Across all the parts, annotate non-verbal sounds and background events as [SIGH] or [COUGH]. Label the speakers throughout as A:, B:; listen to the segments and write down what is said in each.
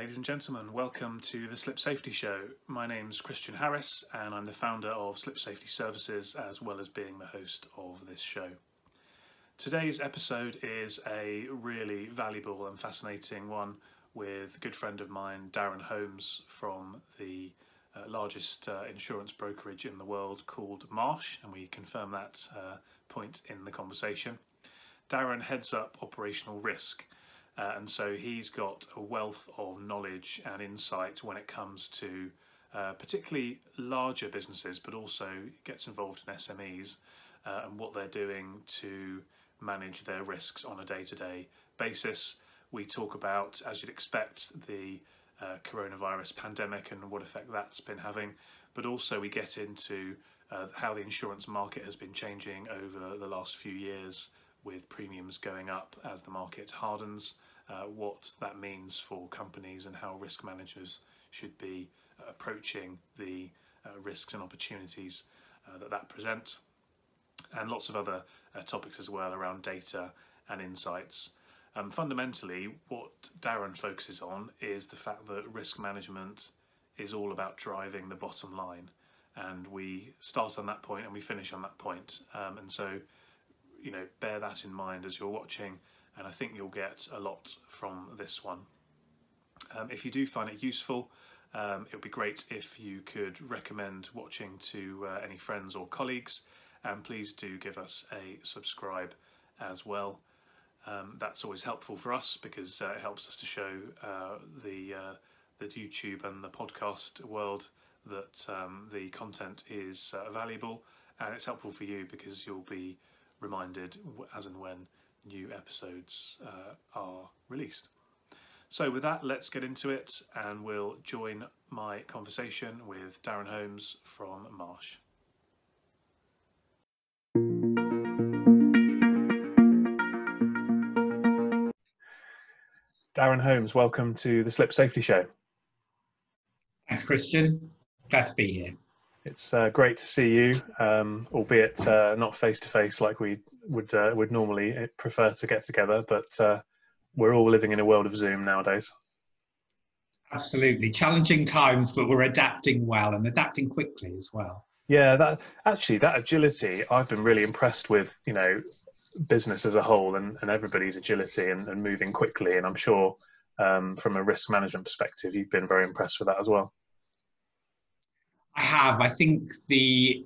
A: ladies and gentlemen. Welcome to the Slip Safety Show. My name's Christian Harris, and I'm the founder of Slip Safety Services, as well as being the host of this show. Today's episode is a really valuable and fascinating one with a good friend of mine, Darren Holmes, from the uh, largest uh, insurance brokerage in the world called Marsh, and we confirm that uh, point in the conversation. Darren heads up operational risk uh, and so he's got a wealth of knowledge and insight when it comes to uh, particularly larger businesses, but also gets involved in SMEs uh, and what they're doing to manage their risks on a day to day basis. We talk about, as you'd expect, the uh, coronavirus pandemic and what effect that's been having, but also we get into uh, how the insurance market has been changing over the last few years with premiums going up as the market hardens, uh, what that means for companies and how risk managers should be uh, approaching the uh, risks and opportunities uh, that that present, and lots of other topics as well around data and insights. Um, fundamentally, what Darren focuses on is the fact that risk management is all about driving the bottom line, and we start on that point and we finish on that point. Um, and so, you know, bear that in mind as you're watching and I think you'll get a lot from this one. Um, if you do find it useful, um, it would be great if you could recommend watching to uh, any friends or colleagues, and please do give us a subscribe as well. Um, that's always helpful for us because uh, it helps us to show uh, the uh, the YouTube and the podcast world that um, the content is uh, valuable, and it's helpful for you because you'll be reminded as and when new episodes uh, are released. So, with that, let's get into it and we'll join my conversation with Darren Holmes from Marsh. Darren Holmes, welcome to the Slip Safety Show.
B: Thanks, Christian. Glad to be here.
A: It's uh, great to see you, um, albeit uh, not face to face like we would uh, would normally uh, prefer to get together. But uh, we're all living in a world of Zoom nowadays.
B: Absolutely challenging times, but we're adapting well and adapting quickly as well.
A: Yeah, that actually that agility I've been really impressed with. You know, business as a whole and, and everybody's agility and, and moving quickly. And I'm sure um, from a risk management perspective, you've been very impressed with that as well.
B: I have. I think the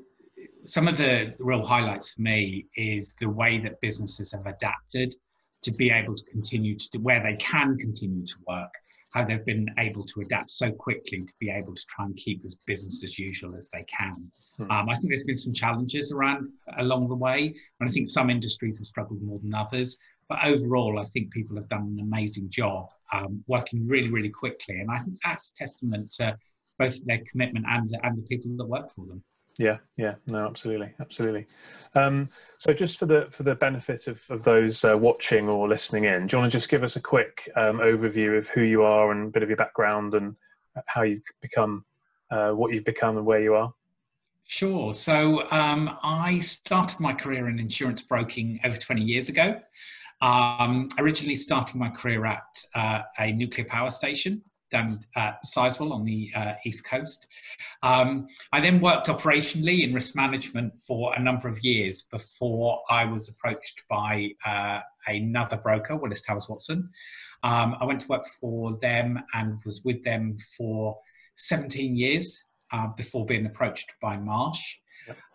B: some of the, real highlights for me is the way that businesses have adapted to be able to continue to do where they can continue to work how they've been able to adapt so quickly to be able to try and keep as business as usual as they can. Hmm. Um, I think there's been some challenges around along the way, and I think some industries have struggled more than others. But overall, I think people have done an amazing job um, working really, really quickly, and I think that's testament to both their commitment and and the people that work for them.
A: Yeah, yeah, no, absolutely, absolutely. Um, so, just for the for the benefit of, of those uh, watching or listening in, do you want to just give us a quick um, overview of who you are and a bit of your background and how you've become uh, what you've become and where you are?
B: Sure. So, um, I started my career in insurance broking over 20 years ago. Um, originally, starting my career at uh, a nuclear power station down at Sizewell on the uh, East Coast. Um, I then worked operationally in risk management for a number of years before I was approached by uh, another broker, Willis Towers Watson. Um, I went to work for them and was with them for 17 years uh, before being approached by Marsh.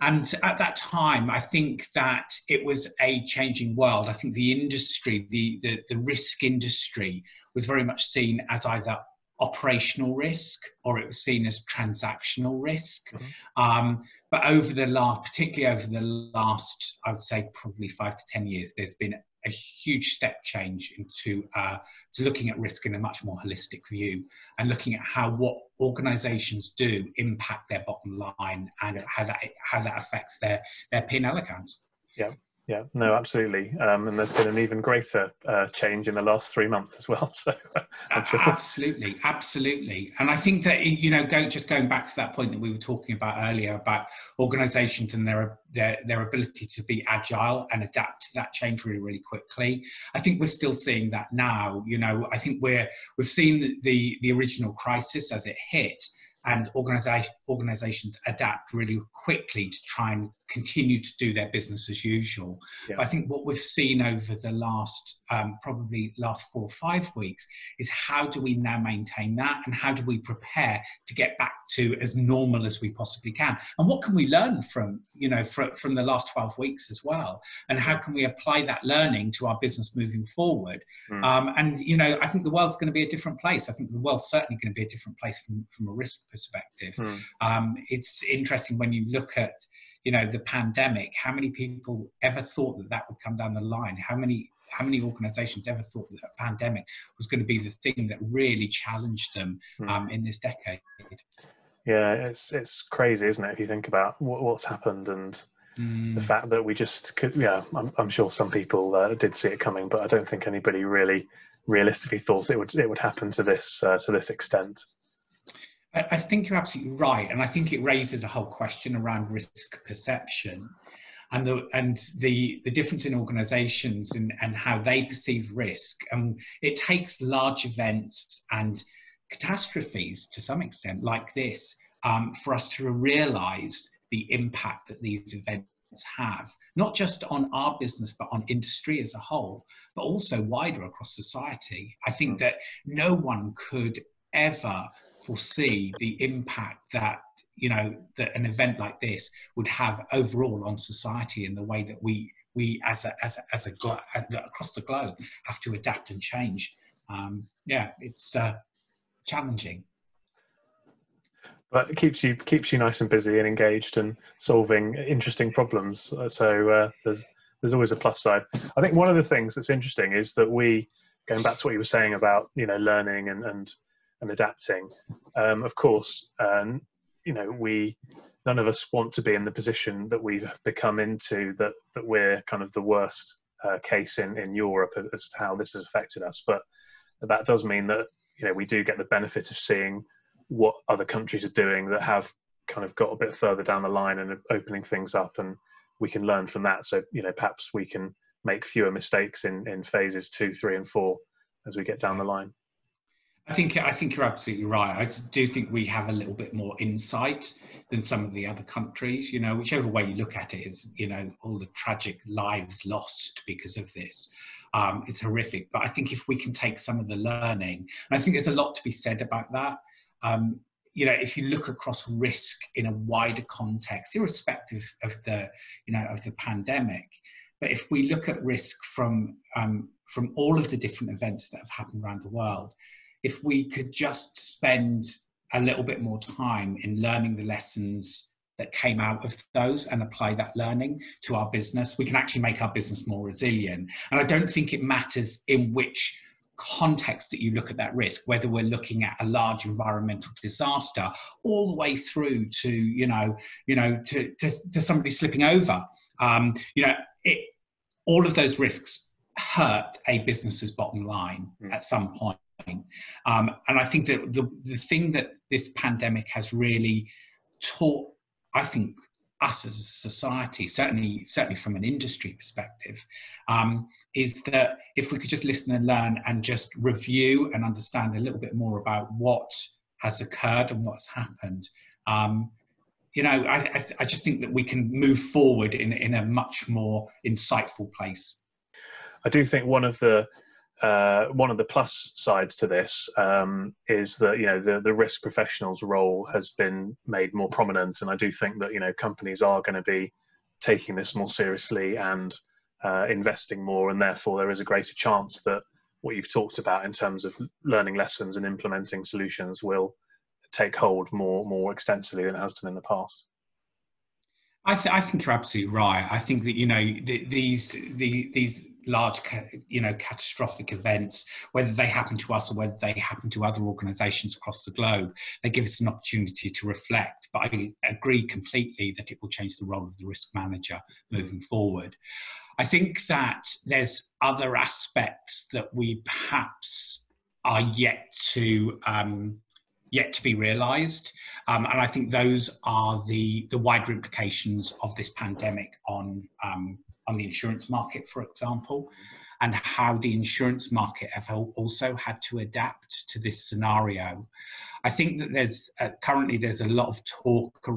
B: And at that time, I think that it was a changing world. I think the industry, the, the, the risk industry, was very much seen as either operational risk or it was seen as transactional risk. Mm-hmm. Um, but over the last, particularly over the last, I would say probably five to 10 years, there's been a huge step change into uh, to looking at risk in a much more holistic view and looking at how what organizations do impact their bottom line and how that how that affects their their P&L accounts.
A: Yeah.
C: Yeah, no, absolutely. Um, and there's been an even greater uh, change in the last three months as well. [LAUGHS] So,
B: sure. absolutely, absolutely. And I think that you know, go, just going back to that point that we were talking about earlier about organisations and their their their ability to be agile and adapt to that change really, really quickly. I think we're still seeing that now. You know, I think we're we've seen the the original crisis as it hit and organization, organizations adapt really quickly to try and continue to do their business as usual. Yeah. I think what we've seen over the last um, probably last four or five weeks is how do we now maintain that and how do we prepare to get back to as normal as we possibly can and what can we learn from you know from, from the last 12 weeks as well and how can we apply that learning to our business moving forward mm. um, and you know i think the world's going to be a different place i think the world's certainly going to be a different place from, from a risk perspective mm. um, it's interesting when you look at you know the pandemic how many people ever thought that that would come down the line how many how many organizations ever thought that a pandemic was going to be the thing that really challenged them hmm. um, in this decade
C: yeah it's it's crazy isn't it if you think about what, what's happened and mm. the fact that we just could yeah i'm, I'm sure some people uh, did see it coming but i don't think anybody really realistically thought it would it would happen to this uh, to this extent
B: I think you're absolutely right, and I think it raises a whole question around risk perception, and the and the the difference in organisations and and how they perceive risk. And it takes large events and catastrophes to some extent, like this, um, for us to realise the impact that these events have, not just on our business, but on industry as a whole, but also wider across society. I think that no one could ever foresee the impact that you know that an event like this would have overall on society and the way that we we as a as a, as a glo- across the globe have to adapt and change. Um, yeah it's uh, challenging.
C: But it keeps you keeps you nice and busy and engaged and solving interesting problems. So uh, there's there's always a plus side. I think one of the things that's interesting is that we going back to what you were saying about you know learning and, and and adapting. Um, of course, um, you know, we none of us want to be in the position that we've become into that that we're kind of the worst uh, case in in Europe as to how this has affected us. But that does mean that you know we do get the benefit of seeing what other countries are doing that have kind of got a bit further down the line and opening things up and we can learn from that so you know perhaps we can make fewer mistakes in in phases two three and four as we get down the line
B: I think I think you're absolutely right. I do think we have a little bit more insight than some of the other countries. You know, whichever way you look at it, is you know all the tragic lives lost because of this. Um, it's horrific. But I think if we can take some of the learning, and I think there's a lot to be said about that. Um, you know, if you look across risk in a wider context, irrespective of the you know of the pandemic, but if we look at risk from um, from all of the different events that have happened around the world if we could just spend a little bit more time in learning the lessons that came out of those and apply that learning to our business, we can actually make our business more resilient. And I don't think it matters in which context that you look at that risk, whether we're looking at a large environmental disaster all the way through to, you know, you know, to, to, to somebody slipping over. Um, you know, it, all of those risks hurt a business's bottom line mm. at some point. Um, and I think that the, the thing that this pandemic has really taught, I think, us as a society, certainly certainly from an industry perspective, um, is that if we could just listen and learn and just review and understand a little bit more about what has occurred and what's happened, um, you know, I, I, I, just think that we can move forward in in a much more insightful place.
C: I do think one of the uh, one of the plus sides to this um, is that you know the the risk professionals role has been made more prominent, and I do think that you know companies are going to be taking this more seriously and uh, investing more, and therefore there is a greater chance that what you've talked about in terms of learning lessons and implementing solutions will take hold more more extensively than it has done in the past.
B: I, th- I think you're absolutely right. I think that you know the, these the, these large, you know, catastrophic events, whether they happen to us or whether they happen to other organisations across the globe, they give us an opportunity to reflect. But I agree completely that it will change the role of the risk manager moving forward. I think that there's other aspects that we perhaps are yet to um, yet to be realised, um, and I think those are the the wider implications of this pandemic on um, on the insurance market, for example, and how the insurance market have also had to adapt to this scenario. I think that there's uh, currently there's a lot of talk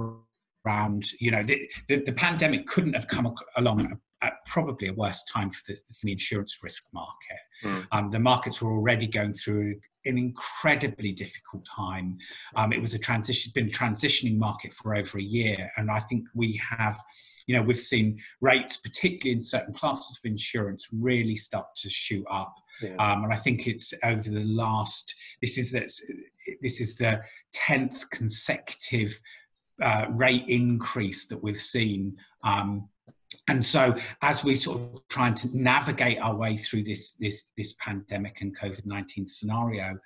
B: around, you know, the, the, the pandemic couldn't have come along at probably a worse time for the, for the insurance risk market. Mm. Um, the markets were already going through an incredibly difficult time. Um, it was a transition, been a transitioning market for over a year, and I think we have you know, we've seen rates, particularly in certain classes of insurance, really start to shoot up. Yeah. Um, and I think it's over the last. This is the, this is the tenth consecutive uh, rate increase that we've seen um, and so as we sort of trying to navigate our way through this this this pandemic and covid-19 scenario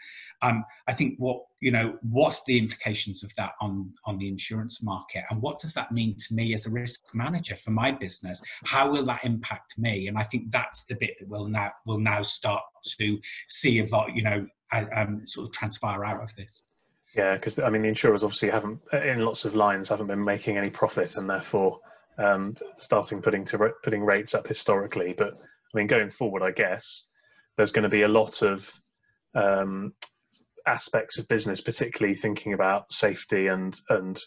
B: um, i think what you know what's the implications of that on on the insurance market? And what does that mean to me as a risk manager for my business? How will that impact me? And i think that's the bit that will now will now start to see if you know um, sort of transpire out of this.
C: Yeah because i mean the insurers obviously haven't in lots of lines haven't been making any profit and therefore um, starting putting to putting rates up historically. But I mean, going forward, I guess there's going to be a lot of um, aspects of business, particularly thinking about safety and and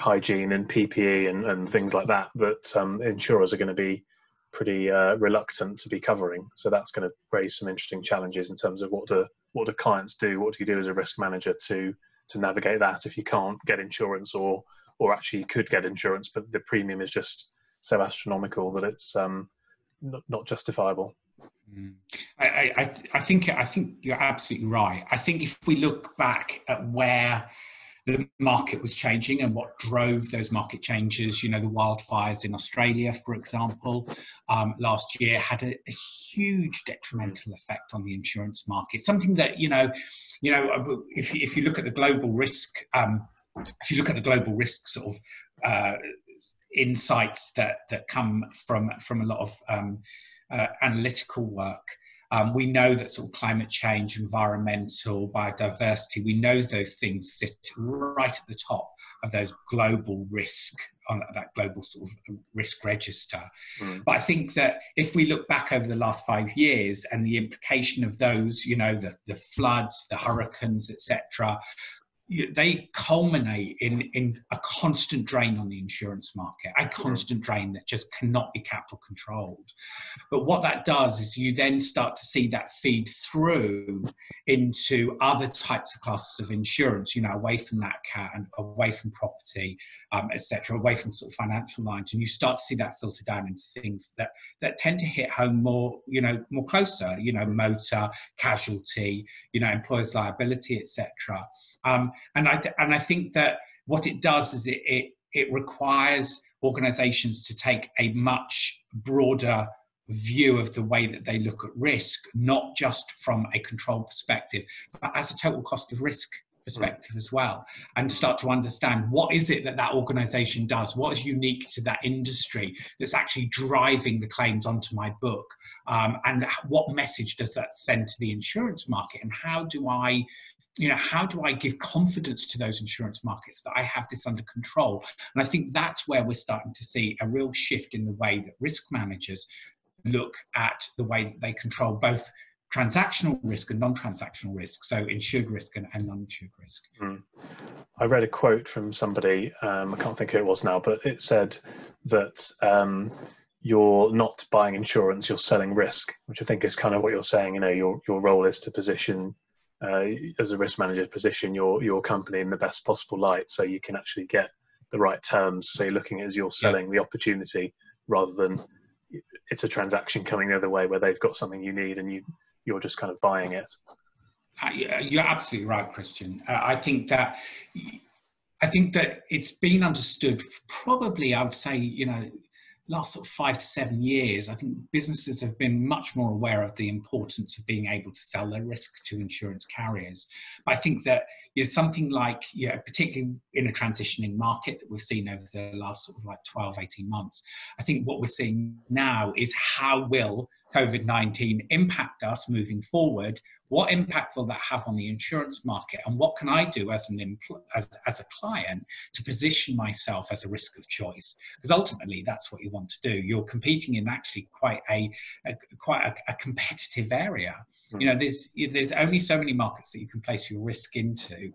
C: hygiene and PPE and, and things like that, that um, insurers are going to be pretty uh, reluctant to be covering. So that's going to raise some interesting challenges in terms of what do what do clients do? What do you do as a risk manager to to navigate that if you can't get insurance or or actually could get insurance, but the premium is just so astronomical that it's um, not, not justifiable.
B: Mm. I, I, I think I think you're absolutely right. I think if we look back at where the market was changing and what drove those market changes, you know, the wildfires in Australia, for example, um, last year had a, a, huge detrimental effect on the insurance market. Something that you know, you know, if if you look at the global risk um, if you look at the global risk sort of uh, insights that that come from from a lot of um, uh, analytical work, um, we know that sort of climate change, environmental, biodiversity, we know those things sit right at the top of those global risk on that global sort of risk register. Mm. But I think that if we look back over the last five years and the implication of those, you know, the, the floods, the hurricanes, etc., they culminate in, in a constant drain on the insurance market, a constant drain that just cannot be capital controlled. But what that does is you then start to see that feed through into other types of classes of insurance, you know, away from that cat and away from property, um, etc., away from sort of financial lines. And you start to see that filter down into things that, that tend to hit home more, you know, more closer, you know, motor, casualty, you know, employer's liability, etc. Um, and I and I think that what it does is it it, it requires organisations to take a much broader view of the way that they look at risk, not just from a control perspective, but as a total cost of risk perspective as well and start to understand what is it that that organization does what is unique to that industry that's actually driving the claims onto my book um, and what message does that send to the insurance market and how do i you know how do i give confidence to those insurance markets that i have this under control and i think that's where we're starting to see a real shift in the way that risk managers look at the way that they control both transactional risk and non-transactional risk so insured risk and, and non-insured risk mm.
C: i read a quote from somebody um, i can't think who it was now but it said that um, you're not buying insurance you're selling risk which i think is kind of what you're saying you know your, your role is to position uh, as a risk manager position your your company in the best possible light so you can actually get the right terms. So you're looking at as you're selling yeah. the opportunity rather than it's a transaction coming the other way where they've got something you need and you you're just kind of buying it.
B: You're absolutely right christian. Uh, i think that i think that it's been understood probably i would say you know last sort of five to seven years, I think businesses have been much more aware of the importance of being able to sell their risk to insurance carriers. But I think that you know, something like, you know, particularly in a transitioning market that we've seen over the last sort of like 12, 18 months, I think what we're seeing now is how will COVID 19 impact us moving forward what impact will that have on the insurance market? And what can i do as an empl- as, as a client to position myself as a risk of choice? Because ultimately that's what you want to do. You're competing in actually quite a, a quite a, a, competitive area. Mm. you know there's there's only so many markets that you can place your risk into.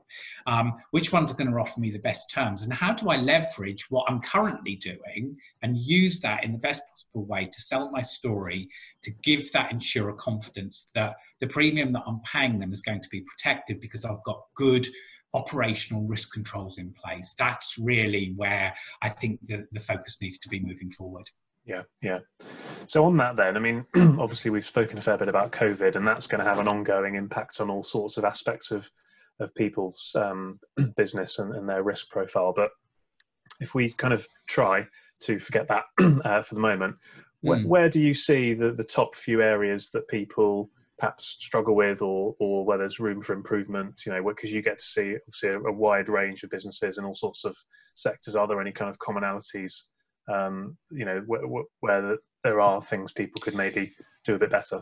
B: Um, which ones are going to offer me the best terms? And how do i leverage what i'm currently doing and use that in the best possible way to sell my story to give that insurer confidence that the premium that I'm paying them is going to be protected because I've got good operational risk controls in place. That's really where I think the, the focus needs to be moving forward.
C: Yeah, yeah. So on that, then, I mean, [CLEARS THROAT] obviously we've spoken a fair bit about COVID, and that's going to have an ongoing impact on all sorts of aspects of of people's um, [CLEARS THROAT] business and, and, their risk profile. But if we kind of try to forget that [CLEARS THROAT] uh, for the moment, where, mm. where do you see the, the top few areas that people perhaps struggle with or or where there's room for improvement you know because you get to see obviously a, a, wide range of businesses in all sorts of sectors are there any kind of commonalities um, you know where, where there are things people could maybe do a bit better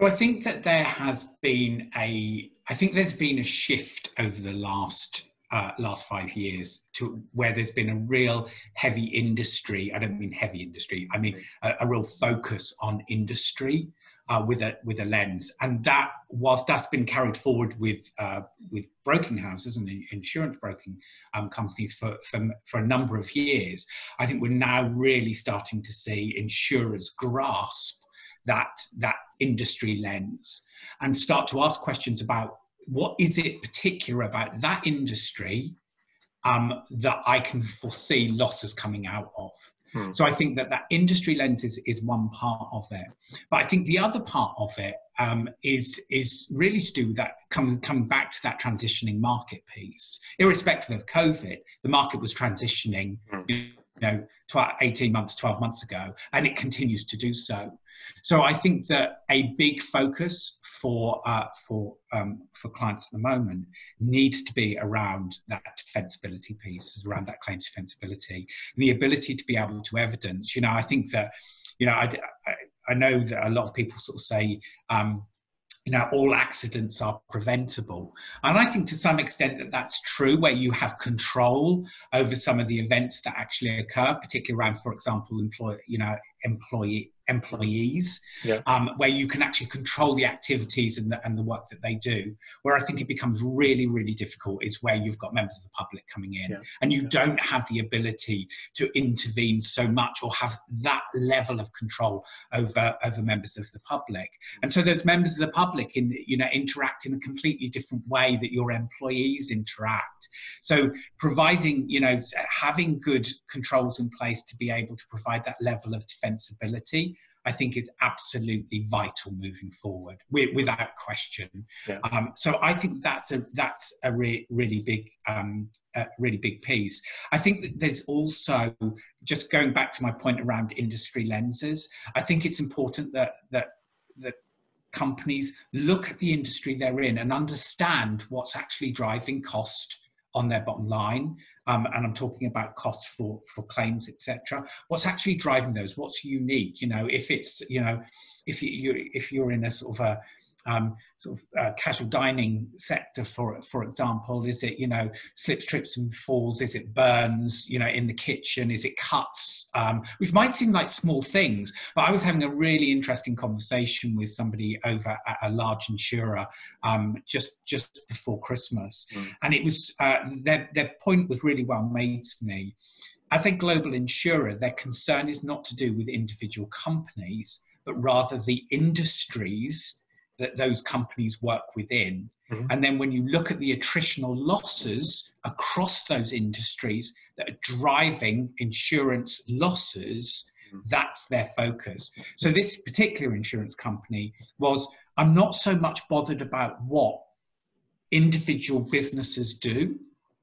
B: so i think that there has been a i think there's been a shift over the last uh, last five years to where there's been a real heavy industry. I don't mean heavy industry. I mean a, a real focus on industry uh, with a with a lens, and that whilst that's been carried forward with uh, with broking houses and insurance broking um, companies for, for for a number of years, I think we're now really starting to see insurers grasp that that industry lens and start to ask questions about what is it particular about that industry um, that I can foresee losses coming out of. Hmm. So I think that that industry lens is, is one part of it, but I think the other part of it um, is is really to do with that coming coming back to that transitioning market piece. Irrespective of COVID, the market was transitioning. Hmm. You know, 18 months, 12 months ago, and it continues to do so. So I think that a big focus for uh, for um, for clients at the moment needs to be around that defensibility piece, around that claims defensibility, and the ability to be able to evidence. You know, I think that you know I, I, I know that a lot of people sort of say. Um, you know all accidents are preventable and i think to some extent that that's true where you have control over some of the events that actually occur particularly around for example employ you know employee employees, yeah. um, where you can actually control the activities and the, and the work that they do. Where I think it becomes really, really difficult is where you've got members of the public coming in yeah. and you yeah. don't have the ability to intervene so much or have that level of control over, over members of the public. And so those members of the public in, you know, interact in a completely different way that your employees interact. So providing, you know, having good controls in place to be able to provide that level of defensibility I think is absolutely vital moving forward, without question. Yeah. Um, so I think that's a that's a re- really big um, a really big piece. I think that there's also just going back to my point around industry lenses. I think it's important that that that companies look at the industry they're in and understand what's actually driving cost on their bottom line um, and I'm talking about cost for for claims, etc. What's actually driving those? What's unique? You know, if it's you know, if you if you're in a sort of a um, sort of uh, casual dining sector, for for example? Is it you know slips, trips, and falls? Is it burns? You know, in the kitchen? Is it cuts? Um, which might seem like small things, but I was having a really interesting conversation with somebody over at a large insurer um, just just before Christmas, mm. and it was uh, their their point was really well made to me. As a global insurer, their concern is not to do with individual companies, but rather the industries that those companies work within. Mm-hmm. And then when you look at the attritional losses across those industries that are driving insurance losses, mm-hmm. that's their focus. So this particular insurance company was I'm not so much bothered about what individual businesses do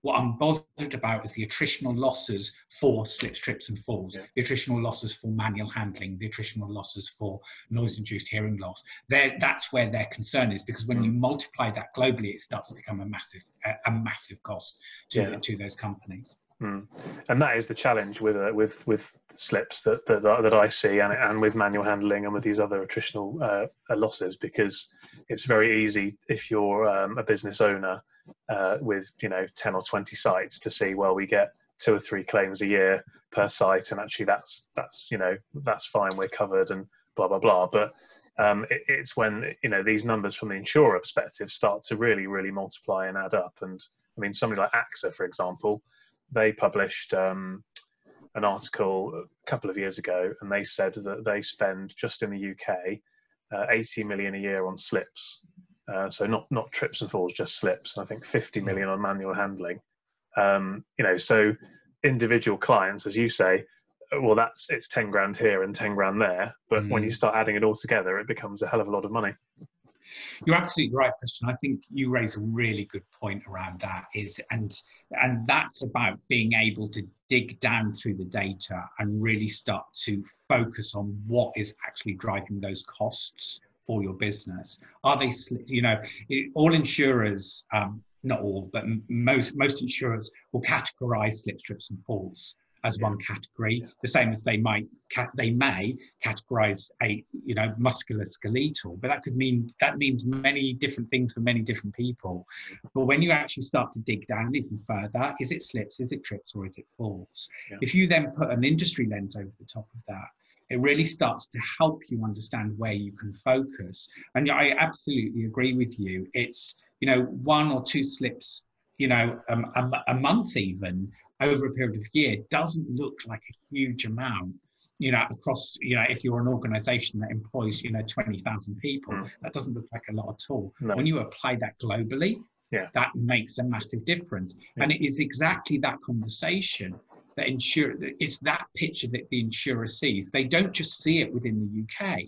B: What I'm bothered about is the attritional losses for slips, trips, and falls, yeah. the attritional losses for manual handling, the attritional losses for noise-induced hearing loss. They're, that's where their concern is because when mm. you multiply that globally, it starts to become a massive, a, a massive cost to, yeah. to those companies.
C: Mm. And that is the challenge with uh, with with slips that, that that I see, and and with manual handling and with these other attritional uh, losses, because it's very easy if you're um, a business owner uh, with you know ten or twenty sites to see well we get two or three claims a year per site, and actually that's that's you know that's fine, we're covered, and blah blah blah. But um, it, it's when you know these numbers from the insurer perspective start to really really multiply and add up, and I mean somebody like AXA, for example they published um, an article a couple of years ago, and they said that they spend just in the UK uh, 80 million a year on slips. Uh, so not not trips and falls, just slips. And I think 50 hmm. on manual handling. Um, you know, so individual clients, as you say, well, that's it's 10 grand here and 10 grand there. But mm. when you hmm. start adding it all together, it becomes a hell of a lot of money.
B: You're absolutely right, Christian. I think you raise a really good point around that. Is and and that's about being able to dig down through the data and really start to focus on what is actually driving those costs for your business. Are they, you know, all insurers, um, not all, but most most insurers will categorize slip, trips, and falls as one category, the same as they might they may categorize a you know musculoskeletal, but that could mean that means many different things for many different people. But when you actually start to dig down even further, is it slips, is it trips, or is it falls? Yeah. If you then put an industry lens over the top of that, it really starts to help you understand where you can focus. And I absolutely agree with you. It's you know one or two slips you know um, a, a month even over a period of a year doesn't look like a huge amount you know across you know if you're an organization that employs you know 20,000 people mm. that doesn't look like a lot at all no. when you apply that globally yeah. that makes a massive difference yeah. and it is exactly that conversation that insure it's that picture that the insurer sees they don't just see it within the UK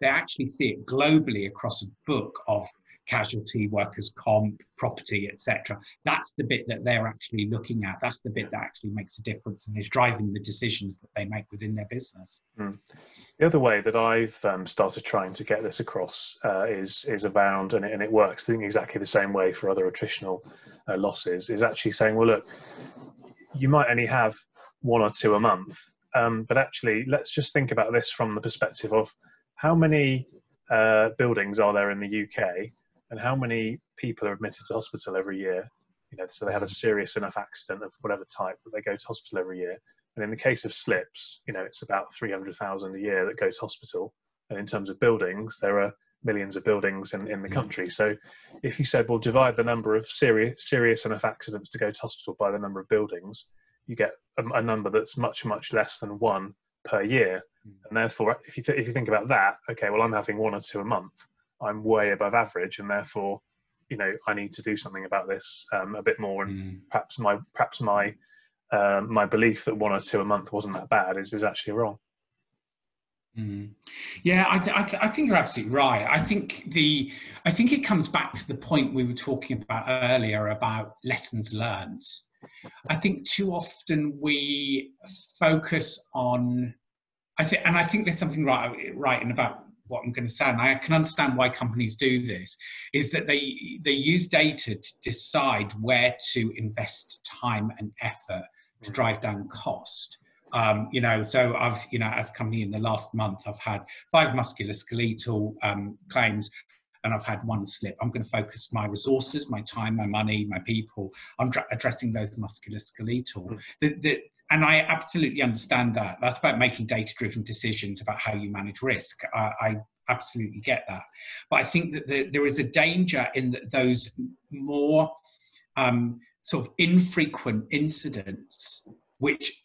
B: they actually see it globally across a book of casualty, workers' comp, property, etc. That's the bit that they're actually looking at. That's the bit that actually makes a difference and is driving the decisions that they make within their business. Mm.
C: The other way that I've um, started trying to get this across uh, is is around, and it, and it works. I think exactly the same way for other attritional uh, losses is actually saying, well, look, you might only have one or two a month, um, but actually, let's just think about this from the perspective of how many uh, buildings are there in the UK and how many people are admitted to hospital every year. You know, so they had a serious enough accident of whatever type that they go to hospital every year. And in the case of slips, you know, it's about 300,000 a year that go to hospital. And in terms of buildings, there are millions of buildings in, in the mm. country. So if you said, well, divide the number of serious, serious enough accidents to go to hospital by the number of buildings, you get a, a number that's much, much less than one per year. Mm. And therefore, if you, th- if you think about that, okay, well, I'm having one or two a month. I'm way above average, and therefore, you know, I need to do something about this um, a bit more. And mm. perhaps my perhaps my um, my belief that one or two a month wasn't that bad is is actually wrong.
B: Mm. Yeah, I, I, I, think you're absolutely right. I think the I think it comes back to the point we were talking about earlier about lessons learned. I think too often we focus on I think, and I think there's something right right in about what I'm going to say, and I can understand why companies do this, is that they they use data to decide where to invest time and effort to mm. drive down cost. Um, you know, so I've, you know, as a company in the last month, I've had five musculoskeletal um, claims and I've had one slip. I'm going to focus my resources, my time, my money, my people on addressing those musculoskeletal. The, the, and I absolutely understand that. That's about making data driven decisions about how you manage risk. I, I absolutely get that. But I think that the, there is a danger in those more um, sort of infrequent incidents which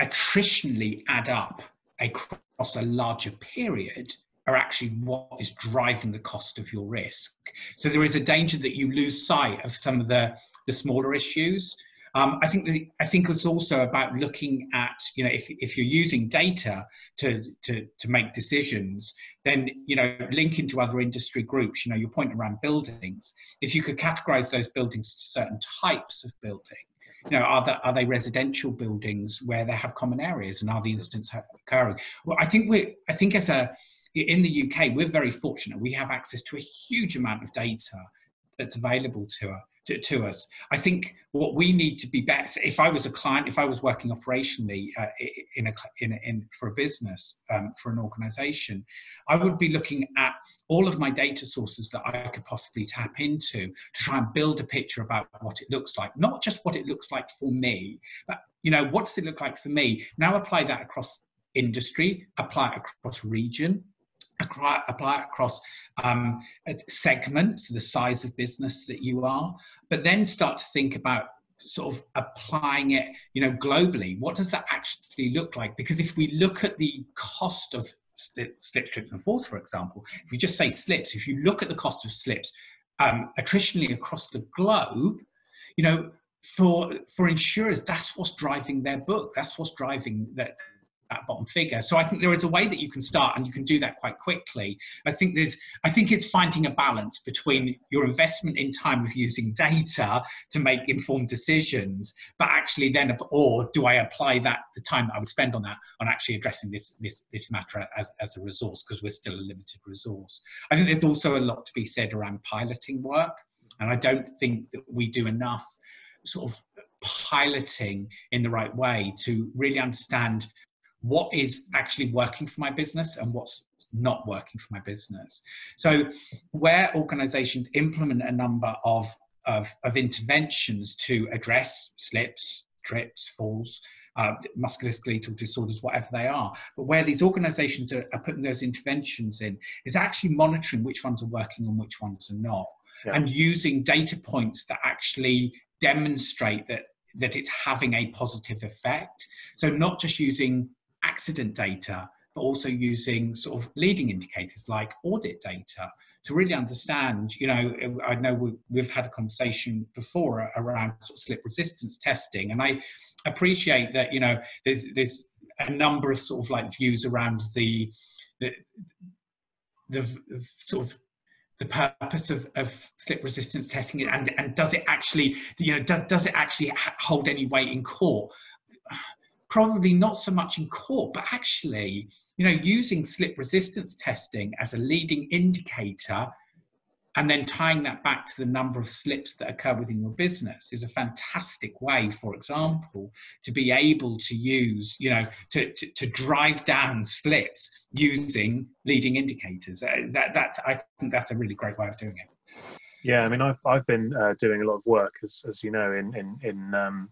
B: attritionally add up across a larger period are actually what is driving the cost of your risk. So there is a danger that you lose sight of some of the, the smaller issues um, I think the, I think it's also about looking at you know if, if you're using data to, to to make decisions, then you know link into other industry groups. You know your point around buildings. If you could categorize those buildings to certain types of building, you know, are, there, are they residential buildings where they have common areas and are the incidents occurring? Well, I think we I think as a, in the UK, we're very fortunate. We have access to a huge amount of data that's available to us to, to, us. I think what we need to be better. If I was a client, if I was working operationally uh, in a in, in for a business um, for an organisation, I would be looking at all of my data sources that I could possibly tap into to try and build a picture about what it looks like, not just what it looks like for me, but you know what does it look like for me. Now apply that across industry, apply it across region, apply, apply across um, segments, the size of business that you are, but then start to think about sort of applying it, you know, globally. What does that actually look like? Because if we look at the cost of slip, strips, and falls, for example, if you just say slips, if you look at the cost of slips um, attritionally across the globe, you know, for for insurers, that's what's driving their book. That's what's driving that that bottom figure. So I think there is a way that you can start and you can do that quite quickly. I think there's I think it's finding a balance between your investment in time with using data to make informed decisions, but actually then or do I apply that the time that I would spend on that on actually addressing this this this matter as, as a resource because we're still a limited resource. I think there's also a lot to be said around piloting work. And I don't think that we do enough sort of piloting in the right way to really understand what is actually working for my business and what's not working for my business. So, where organizations implement a number of, of, of interventions to address slips, trips, falls, uh, musculoskeletal disorders, whatever they are, but where these organizations are, are, putting those interventions in is actually monitoring which ones are working and which ones are not, yeah. and using data points that actually demonstrate that that it's having a positive effect. So not just using accident data, but also using sort of leading indicators like audit data to really understand, you know, I know we've had a conversation before around sort of slip resistance testing, and I appreciate that, you know, there's, there's a number of sort of like views around the, the, the sort of the purpose of, of slip resistance testing and, and does it actually, you know, does, does it actually hold any weight in court? Probably not so much in court, but actually, you know, using slip resistance testing as a leading indicator and then tying that back to the number of slips that occur within your business is a fantastic way, for example, to be able to use, you know, to, to, to drive down slips using leading indicators. Uh, that, that, I think that's a really great way of doing it.
C: Yeah, I mean, I've, I've been uh, doing a lot of work, as, as you know, in, in, in um,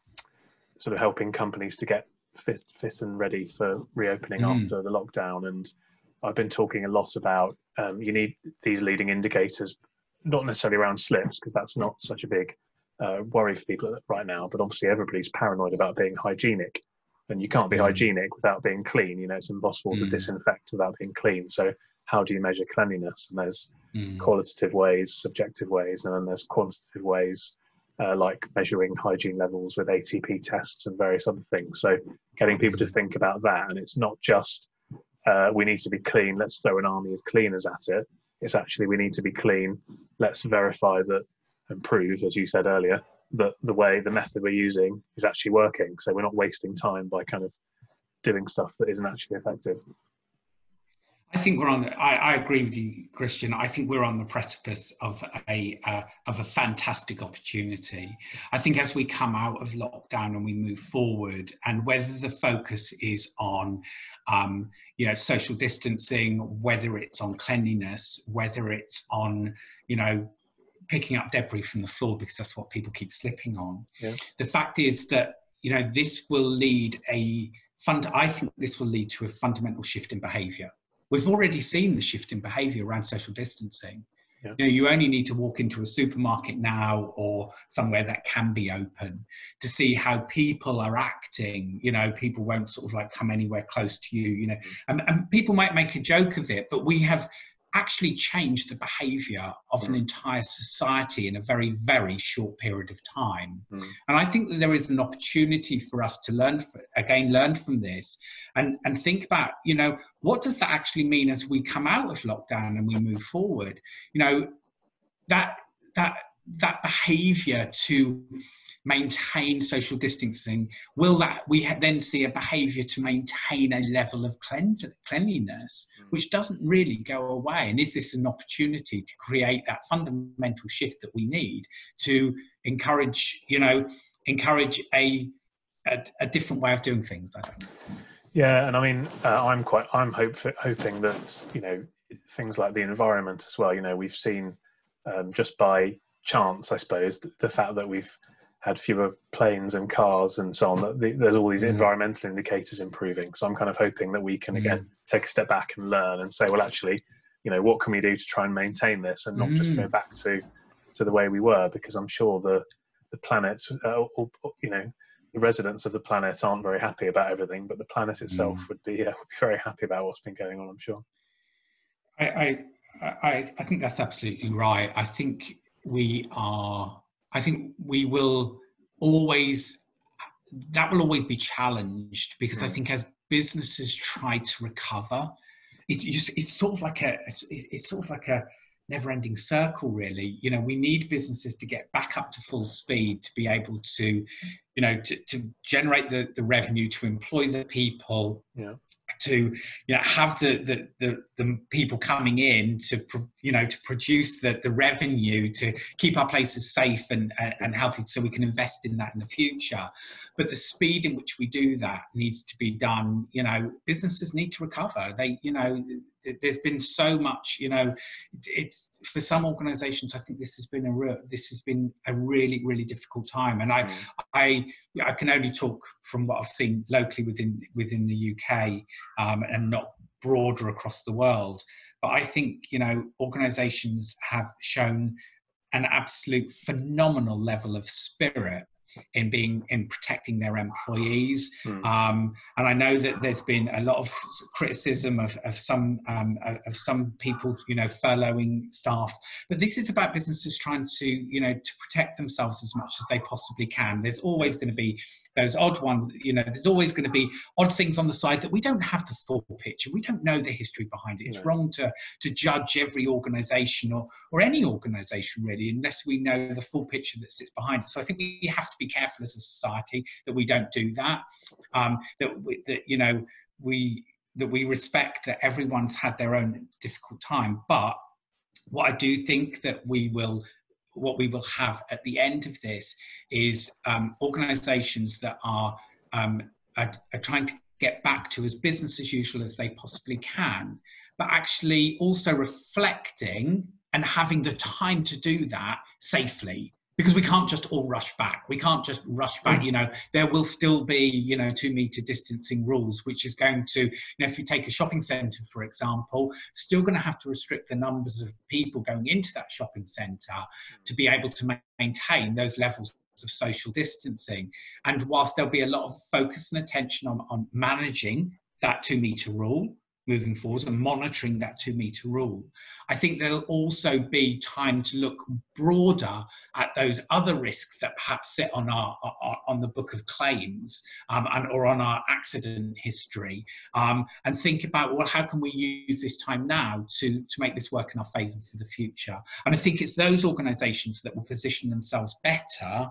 C: sort of helping companies to get fit, fit and ready for reopening mm. after the lockdown. And I've been talking a lot about um, you need these leading indicators, not necessarily around slips, because that's not such a big uh, worry for people right now. But obviously, everybody's paranoid about being hygienic, and you can't be mm. hygienic without being clean. You know, it's impossible mm. to disinfect without being clean. So, how do you measure cleanliness? And there's mm. qualitative ways, subjective ways, and then there's quantitative ways uh, like measuring hygiene levels with ATP tests and various other things. So getting people to think about that, and it's not just uh, we need to be clean. Let's throw an army of cleaners at it. It's actually we need to be clean. Let's verify that and prove, as you said earlier, that the way the method we're using is actually working. So we're not wasting time by kind of doing stuff that isn't actually effective.
B: I think we're on. The, I, I, agree with you, Christian. I think we're on the precipice of a uh, of a fantastic opportunity. I think as we come out of lockdown and we move forward, and whether the focus is on, um, you know, social distancing, whether it's on cleanliness, whether it's on, you know, picking up debris from the floor because that's what people keep slipping on. Yeah. The fact is that you know this will lead a fund. I think this will lead to a fundamental shift in behaviour We've already seen the shift in behavior around social distancing. Yeah. You know, you only need to walk into a supermarket now or somewhere that can be open to see how people are acting. You know, people won't sort of like come anywhere close to you. You know, mm. and, and people might make a joke of it, but we have actually change the behavior of mm. an entire society in a very, very short period of time. Mm. And I think that there is an opportunity for us to learn, for, again, learn from this and, and think about, you know, what does that actually mean as we come out of lockdown and we move forward? You know, that, that, that behavior to maintain social distancing, will that we then see a behaviour to maintain a level of cleanliness, mm. which doesn't really go away? And is this an opportunity to create that fundamental shift that we need to encourage, you know, encourage a a, a different way of doing things? I don't know.
C: Yeah, and I mean, uh, I'm quite I'm hope, hoping that you know things like the environment as well. You know, we've seen um, just by chance, I suppose, the, the fact that we've had fewer planes and cars and so on. There's all these mm. environmental indicators improving. So I'm kind of hoping that we can mm. again take a step back and learn and say, well, actually, you know, what can we do to try and maintain this and not mm. just go mm. back to to the way we were? Because I'm sure the the planet, uh, or, you know, the residents of the planet aren't very happy about everything, but the planet itself mm. would be uh, [LAUGHS] would be very happy about what's been going on. I'm sure.
B: I, I I think that's absolutely right. I think we are I think we will always, that will always be challenged because mm. I think as businesses try to recover, it's just, it's sort of like a, it's, it's sort of like a, never ending circle really you know we need businesses to get back up to full speed to be able to you know to, to generate the, the revenue to employ the people yeah to you know have the, the the, the people coming in to you know to produce the the revenue to keep our places safe and, and, and healthy so we can invest in that in the future but the speed in which we do that needs to be done you know businesses need to recover. They you know there's been so much you know it's for some organizations i think this has been a real this has been a really really difficult time. And i mm. i i can only talk from what i've seen locally within within the uk um, and not broader across the world. But i think you know organizations have shown an absolute phenomenal level of spirit in being in protecting their employees. Mm. Um, and I know that there's been a lot of criticism of, of some um, of some people, you know, furloughing staff. But this is about businesses trying to, you know, to protect themselves as much as they possibly can. There's always going to be those odd ones, you know, there's always going to be odd things on the side that we don't have the full picture. We don't know the history behind it. It's no. wrong to to judge every organization or or any organization really unless we know the full picture that sits behind it. So I think we have to be careful as a society that we don't do that. Um, that we, that you know we that we respect that everyone's had their own difficult time, but what I do think that we will what we will have at the end of this is um, organizations that are, um, are, are trying to get back to as business as usual as they possibly can, but actually also reflecting and having the time to do that safely because we can't just all rush back. We can't just rush back. You know, there will still be, you know, two meter distancing rules, which is going to, you know, if you take a shopping centre, for example, still going to have to restrict the numbers of people going into that shopping centre to be able to maintain those levels of social distancing. And whilst there'll be a lot of focus and attention on, on managing that two meter rule, moving forwards and monitoring that two meter rule. I think there'll also be time to look broader at those other risks that perhaps sit on our, on the book of claims um, and or on our accident history um, and think about well how can we use this time now to to make this work in our favour for the future and I think it's those organisations that will position themselves better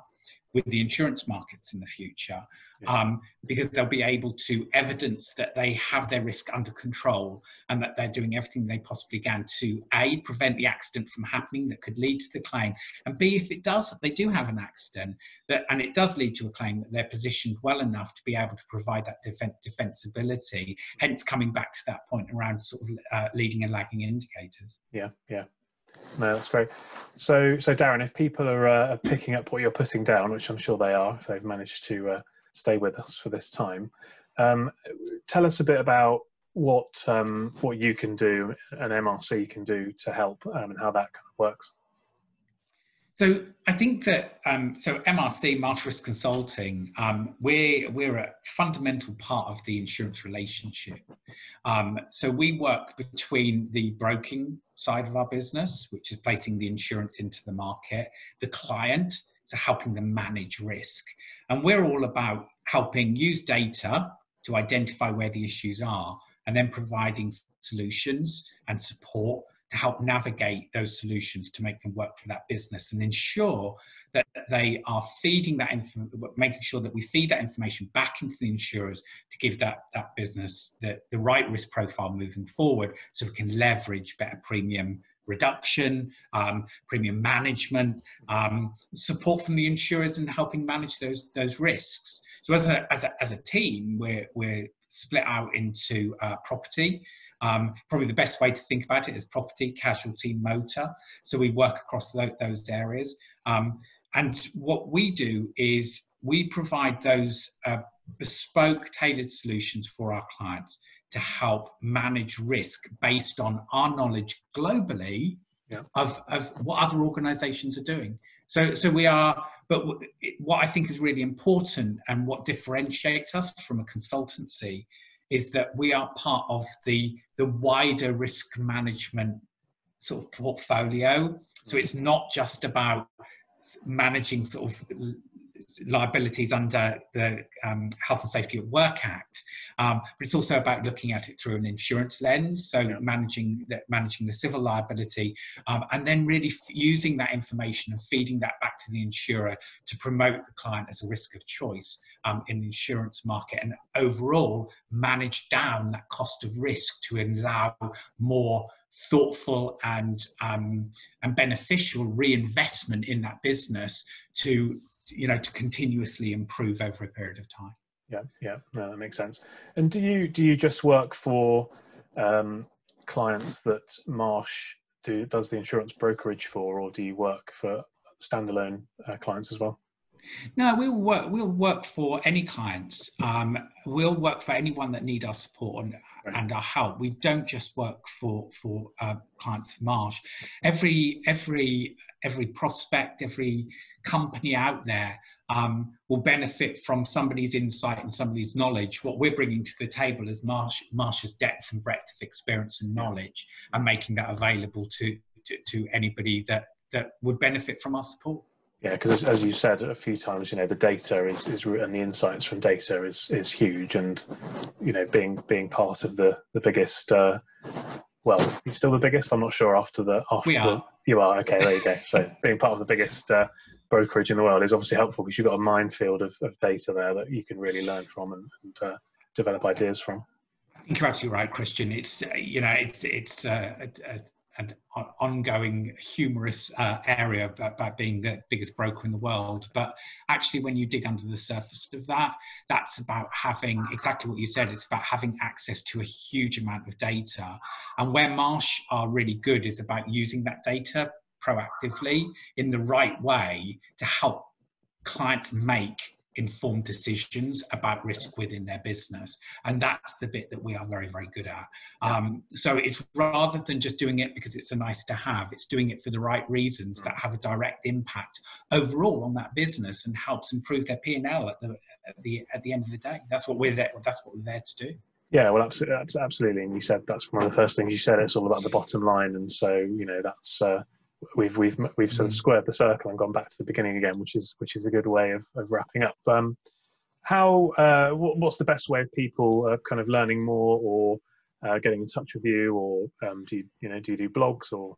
B: with the insurance markets in the future um, because they'll be able to evidence that they have their risk under control and that they're doing everything they possibly can to a prevent the accident from happening that could lead to the claim and b if it does they do have an accident that and it does lead to a claim that they're positioned well enough to be able to provide that def- defensibility hence coming back to that point around sort of uh, leading and lagging indicators.
C: Yeah yeah no, that's great. So, so Darren, if people are uh, picking up what you're putting down, which I'm sure they are, if they've managed to uh, stay with us for this time. Um, tell us a bit about what um, what you can do and MRC can do to help um, and how that kind of works.
B: So I think that um, so MRC Marsh Risk Consulting um, we're we're a fundamental part of the insurance relationship. Um, so we work between the broking side of our business, which is placing the insurance into the market, the client, so helping them manage risk, and we're all about helping use data to identify where the issues are and then providing solutions and support to help navigate those solutions to make them work for that business and ensure that they are feeding that info, making sure that we feed that information back into the insurers to give that, that business the, the right risk profile moving forward so we can leverage better premium reduction, um, premium management, um, support from the insurers in helping manage those, those risks. So as a, as a, as a team, we're, we're split out into uh, property. Um, probably the best way to think about it is property, casualty, motor. So we work across those areas. Um, and what we do is we provide those uh, bespoke, tailored solutions for our clients to help manage risk based on our knowledge globally yeah. of, of what other organizations are doing. So, so we are, but what I think is really important and what differentiates us from a consultancy is that we are part of the, the wider risk management sort of portfolio. So it's mm-hmm. not just about managing sort of liabilities under the um, Health and Safety at Work Act, um, but it's also about looking at it through an insurance lens. So yeah. managing the, managing the civil liability, um, and then really f- using that information and feeding that back to the insurer to promote the client as a risk of choice um, in the insurance market, and overall manage down that cost of risk to allow more thoughtful and um, and beneficial reinvestment in that business to you know to continuously improve over a period of time
C: yeah yeah no, that makes sense and do you do you just work for um, clients that marsh do does the insurance brokerage for or do you work for standalone uh, clients as well
B: no, we'll work. We'll work for any clients. Um, we'll work for anyone that need our support and, right. and our help. We don't just work for for uh, clients of Marsh. Every every every prospect, every company out there um, will benefit from somebody's insight and somebody's knowledge. What we're bringing to the table is Marsh, Marsh's depth and breadth of experience and knowledge, and making that available to to, to anybody that that would benefit from our support.
C: Yeah, because as you said a few times, you know, the data is, is and the insights from data is is huge, and you know, being being part of the the biggest. Uh, well, you're still the biggest. I'm not sure after the after
B: we are.
C: The, you are okay. There you go. So being part of the biggest uh, brokerage in the world is obviously helpful because you've got a minefield of, of data there that you can really learn from and, and uh, develop ideas from.
B: I think you're absolutely right, Christian. It's you know it's it's uh, a, a, an ongoing humorous uh, area about, being the biggest broker in the world. But actually, when you dig under the surface of that, that's about having exactly what you said. It's about having access to a huge amount of data. And where Marsh are really good is about using that data proactively in the right way to help clients make informed decisions about risk within their business. And that's the bit that we are very, very good at. Um, so it's rather than just doing it because it's a nice to have, it's doing it for the right reasons that have a direct impact overall on that business and helps improve their P&L at the, at the, at the end of the day. That's what we're there, that's what we're there to do.
C: Yeah, well, absolutely. absolutely, And you said that's one of the first things you said. It's all about the bottom line, and so you know that's uh, we've we've we've sort of mm. squared the circle and gone back to the beginning again, which is which is a good way of, of wrapping up. Um, how uh, what's the best way of people uh, kind of learning more or uh, getting in touch with you, or um, do you you know do you do blogs or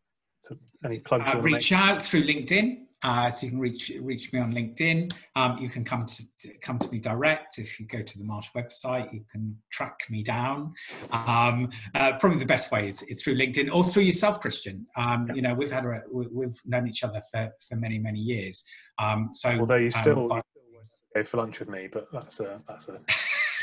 C: any plugs?
B: Uh, reach out through LinkedIn. Uh, so you can reach reach me on LinkedIn. Um, you can come to, to, come to me direct. If you go to the Marsh website, you can track me down. Um, uh, probably the best way is, is, through LinkedIn or through yourself, Christian. Um, yeah. You know, we've had a, we, have known each other for, for many many years. Um, so
C: although you still, um, you still go for lunch with me, but that's a that's a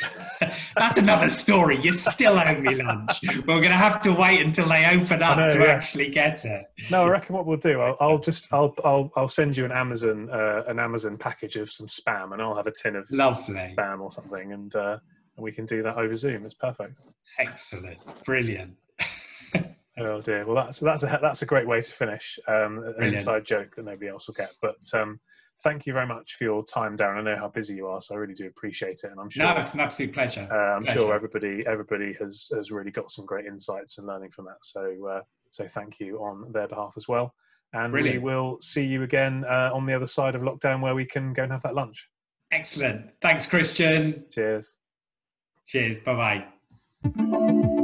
C: [LAUGHS]
B: That's another story. You still owe me lunch. We're going to have to wait until they open up know, to yeah. actually get it.
C: No, I reckon what we'll do, I'll, I'll just, I'll, I'll, I'll send you an Amazon, uh, an Amazon package of some spam, and I'll have a tin of
B: lovely
C: spam or something, and uh, we can do that over Zoom. It's perfect.
B: Excellent, brilliant. [LAUGHS]
C: oh dear. Well, that's that's a that's a great way to finish. Um, an inside joke that nobody else will get, but. Um, thank you very much for your time, Darren. I know how busy you are, so I really do appreciate it. And I'm sure
B: no, it's an absolute pleasure.
C: Uh, I'm
B: pleasure.
C: sure everybody everybody has has really got some great insights and learning from that. So uh, so thank you on their behalf as well. And Brilliant. we will see you again uh, on the other side of lockdown, where we can go and have that lunch.
B: Excellent. Thanks, Christian.
C: Cheers.
B: Cheers. Bye bye.